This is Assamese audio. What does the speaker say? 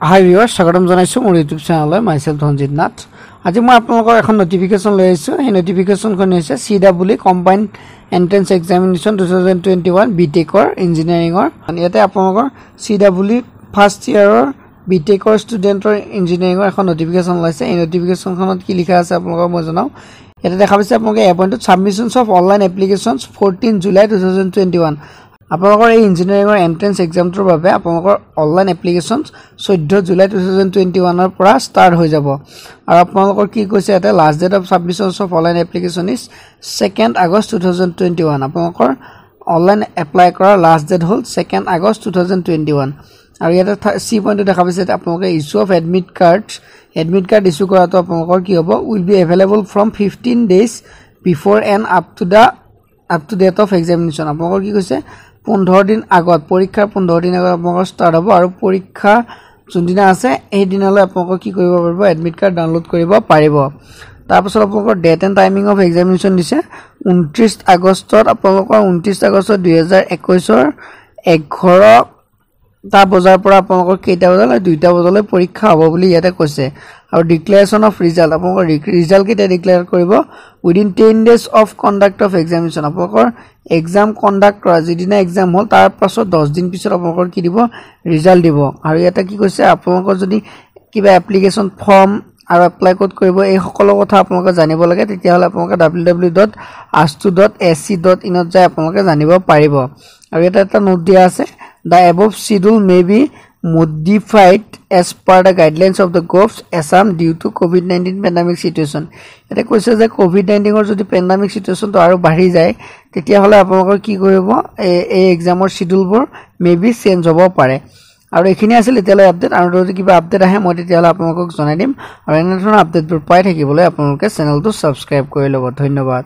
হাই ভিউৱাৰ স্বাগতম জনাইছোঁ মোৰ ইউটিউব চেনেললৈ মাইছেল ধনজিত নাথ আজি মই আপোনালোকৰ এখন নটিফিকেশ্যন লৈ আহিছোঁ সেই নটিফিকেশ্যনখন হৈছে C W combined entrance examination two thousand twenty one B টেকৰ ইঞ্জিনিয়াৰিঙৰ ইয়াতে আপোনালোকৰ চি ডাব্লি ফাৰ্ষ্ট ইয়েৰৰ বি টেকৰ ষ্টুডেণ্টৰ ইঞ্জিনিয়াৰিঙৰ এখন নটিফিকেশ্যন ওলাইছে এই নটিফিকেশ্যনখনত কি লিখা আছে আপোনালোকক মই জনাওঁ ইয়াতে দেখা পাইছে আপোনালোকে এপইণ্টত submissions of online applications fourteen July two thousand twenty one আপোনালোকৰ এই ইঞ্জিনিয়াৰিঙৰ এণ্ট্ৰেঞ্চ এক্সামটোৰ বাবে আপোনালোকৰ অনলাইন এপ্লিকেশ্যন চৈধ্য জুলাই টু থাউজেণ্ড টুৱেণ্টি ওৱানৰ পৰা ষ্টাৰ্ট হৈ যাব। আৰু আপোনালোকৰ কি কৈছে ইয়াতে last date of submissions of online application is second August two thousand twenty one আপোনালোকৰ অনলাইন এপ্লাই কৰাৰ লাষ্ট ডেট হ'ল second August two thousand twenty one আৰু ইয়াতে চি পইণ্টটো দেখা পাইছে আপোনালোকে issue of admit card admit card issue কৰাটো আপোনালোকৰ কি হ'ব will be available from fifteen days before and up to the up to date of examination আপোনালোকৰ কি কৈছে পোন্ধৰ দিন আগত পৰীক্ষাৰ পোন্ধৰ দিন আগত আপোনালোকৰ ষ্টাৰ্ট হ'ব আৰু পৰীক্ষা যোনদিনা আছে সেইদিনালৈ আপোনালোকৰ কি কৰিব পাৰিব এডমিট কাৰ্ড ডাউনলোড কৰিব পাৰিব। তাৰপাছত আপোনালোকৰ date and timing of examination দিছে। ঊনত্ৰিছ আগষ্টত আপোনালোকৰ ঊনত্ৰিছ আগষ্ট দুহেজাৰ একৈছৰ এঘাৰটা বজাৰ পৰা আপোনালোকৰ কেইটা বজালৈ দুইটা বজালৈ পৰীক্ষা হ'ব বুলি ইয়াতে কৈছে। আৰু ডিক্লেৰেশ্যন অফ ৰিজাল্ট আপোনালোকৰ ৰিজাল্ট কেতিয়া ডিক্লেয়াৰ কৰিব? Within ten days of conduct of examination আপোনালোকৰ এক্সাম কণ্ডাক্ট কৰা যিদিনা এক্সাম হ'ল তাৰ পাছত দহ দিন পিছত আপোনালোকৰ কি দিব? ৰিজাল্ট দিব। আৰু ইয়াতে কি কৈছে? আপোনালোকৰ যদি কিবা এপ্লিকেশ্যন ফৰ্ম আৰু এপ্লাই ক'ত কৰিব এই সকলো কথা আপোনালোকে জানিব লাগে তেতিয়াহ'লে আপোনালোকে W W dot ASTU dot S C dot ইনত যাই আপোনালোকে জানিব পাৰিব। আৰু ইয়াতে এটা নোট দিয়া আছে। The above schedule may be modified as per the guidelines of the govt Assam due to COVID nineteen pandemic situation ইয়াতে কৈছে যে ক'ভিড নাইণ্টিনৰ যদি পেণ্ডামিক চিটুৱেশ্যনটো আৰু বাঢ়ি যায় তেতিয়াহ'লে আপোনালোকৰ কি কৰিব? এই এক্সামৰ চিডুলবোৰ মে বি চেঞ্জ হ'ব পাৰে। আৰু এইখিনি আছিল এতিয়ালৈ আপডেট আৰু যদি কিবা আপডেট আহে মই তেতিয়াহ'লে আপোনালোকক জনাই দিম। আৰু এনেধৰণৰ আপডেটবোৰ পাই থাকিবলৈ আপোনালোকে চেনেলটো ছাবস্ক্ৰাইব কৰি ল'ব। ধন্যবাদ।